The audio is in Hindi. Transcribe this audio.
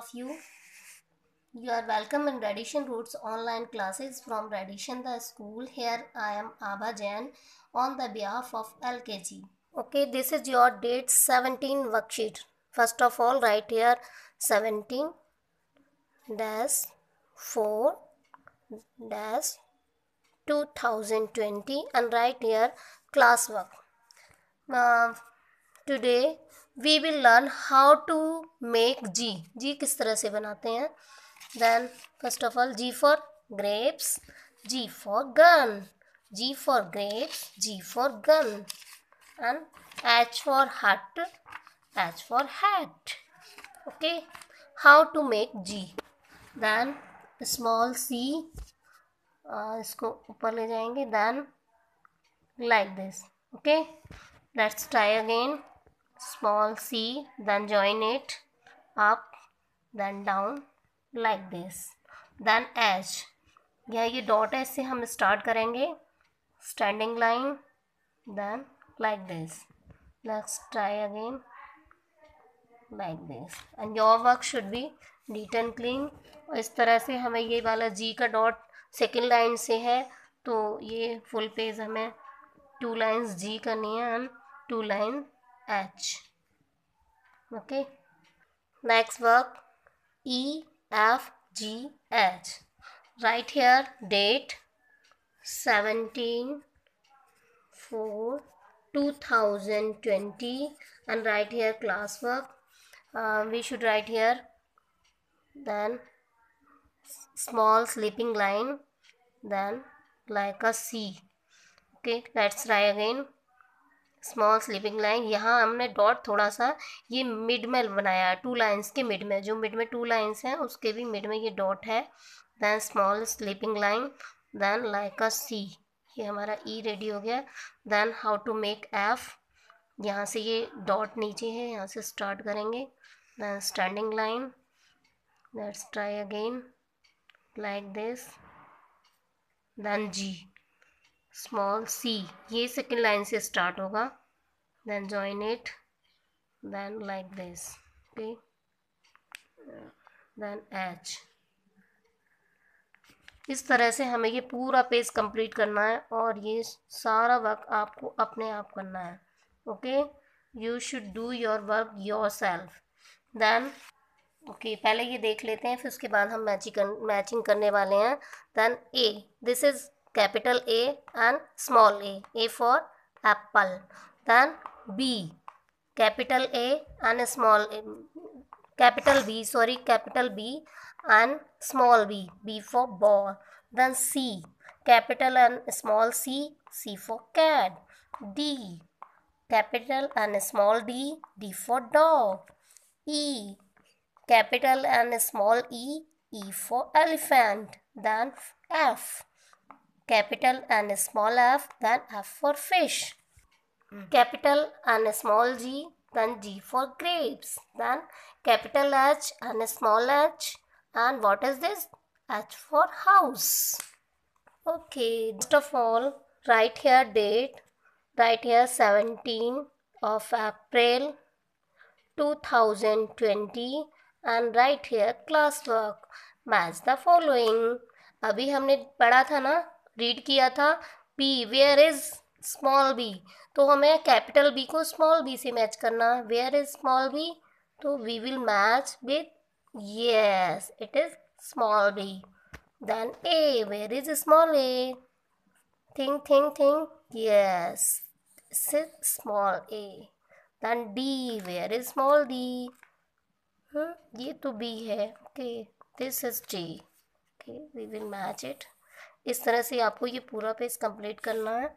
of you. You are welcome in Radition Roots online classes from Radition the school. Here I am Abha Jain on the behalf of LKG. Okay, this is your date 17 worksheet. First of all, write here 17 dash 4 dash 2020 and write here classwork. Now, today we will learn how to make G G किस तरह से बनाते हैं? Then first of all G for grapes G for gun G for grapes G for gun and H for hut H for hat okay how to make G then small C इसको ऊपर ले जाएँगे. Then like this okay let's try again small c, then join it up, then down, like this. Then h यह ये डॉट है इससे हम स्टार्ट करेंगे. Standing line then like this let's try again like this and your work should be neat and clean और इस तरह से हमें ये वाला जी का डॉट सेकेंड लाइन से है तो ये फुल पेज हमें टू लाइंस जी करनी है and two line H. Okay. Next work E F G H. Write here date 17 4 2020 and write here classwork. Uh, we should write here then small sleeping line then like a C. Okay, let's try again. Small sleeping line यहाँ हमने डॉट थोड़ा सा ये मिड में बनाया टू लाइंस के मिड में। जो मिड में टू लाइंस हैं, उसके भी मिड में ये डॉट है। Then small sleeping line then like a C ये हमारा ई e रेडी हो गया। Then how to make F यहाँ से ये डॉट नीचे है, यहाँ से स्टार्ट करेंगे। Then standing line let's try again like this then G small C, ये सेकेंड लाइन से स्टार्ट होगा. Then join it then like this okay then H इस तरह से हमें ये पूरा पेज कंप्लीट करना है और ये सारा वर्क आपको अपने आप करना है. Okay you should do your work yourself then okay पहले ये देख लेते हैं, फिर उसके बाद हम मैचिंग मैचिंग करने वाले हैं. Then A this is capital A and small a. A for apple. Then B. Capital A and small a. Capital B, sorry, capital B and small b. B for ball. Then C. Capital and small c. C for cat. D. Capital and small d. D for dog. E. Capital and small e. E for elephant. Then F capital and small f then f for fish capital and small g then g for grapes then capital h and small h and what is this h for house okay first of all write here date write here 17 of april 2020 and write here classwork match the following अभी हमने पढ़ा था ना रीड किया था B where is small B तो हमें कैपिटल बी को स्मॉल बी से मैच करना है। वेयर इज़ स्मॉल बी तो we will match with yes it is small B then A where is small A think think think yes small A then D where is small D ये तो बी है। Okay this is D okay we will match it इस तरह से आपको ये पूरा पेज कंप्लीट करना है।